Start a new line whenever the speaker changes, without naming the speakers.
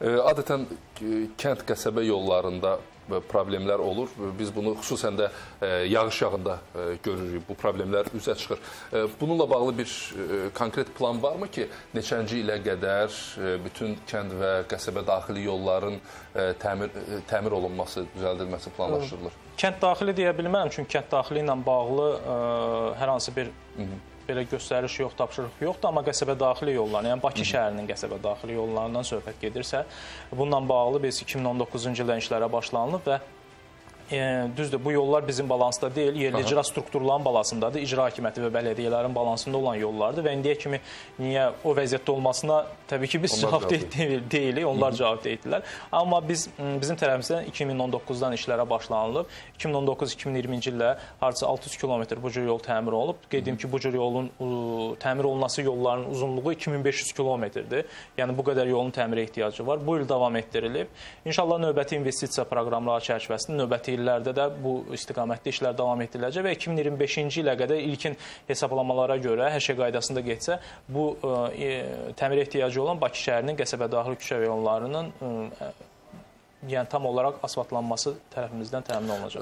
Adətən e, kənd qəsəbə yollarında e, problemlər olur. Biz bunu xüsusən də e, yağış yağında e, görürük. Bu problemlər üzə çıxır. E, Bununla bağlı bir e, konkret plan varmı ki, neçənci ilə qədər e, bütün kənd və qəsəbə daxili yolların e, təmir e, təmir olunması, düzəldilməsi planlaşdırılır?
Kənd daxili deyə bilmərəm, çünki kənd daxili ilə bağlı hər hansı bir belə göstəriş yox, tapşırıq yoxdur, amma qəsəbə daxili yollar, yəni Bakı şəhərinin qəsəbə daxili yollarından söhbət gedirsə, bununla bağlı biz 2019-cu ildə işlərə başlanılıb və e, düzdür, bu yollar bizim balansda deyil, yerli icra strukturlarının balansındadır. İcra hakimiyyəti və bələdiyyələrin balansında olan yollardır və indiyə kimi niyə o vəziyyətdə olmasına təbii ki biz
Onlar
cavab deyil, deyilik, onlar cavab deyildilər. Amma biz bizim tərəfimizdən 2019-dan işlərə başlanılıb. 2019-2020-ci ildə hardasa 600 kilometr bu cür yol təmir olunub. Qeyd edim ki, bu cür yolun təmir olunması yolların uzunluğu 2500 kilometrdir. Yəni bu qədər yolun təmirə ehtiyacı var. Bu il davam etdirilib. İnşallah növbəti investisiya proqramları çərçivəsində növbəti illərdə də bu istiqamətdə işlər davam etdiriləcək və 2025-ci ilə qədər ilkin hesablamalara görə hər şey qaydasında getsə, bu ə, təmir ehtiyacı olan Bakı şəhərinin qəsəbə daxili küçə və yollarının ə, yəni tam olaraq asfaltlanması tərəfimizdən təmin olunacaq.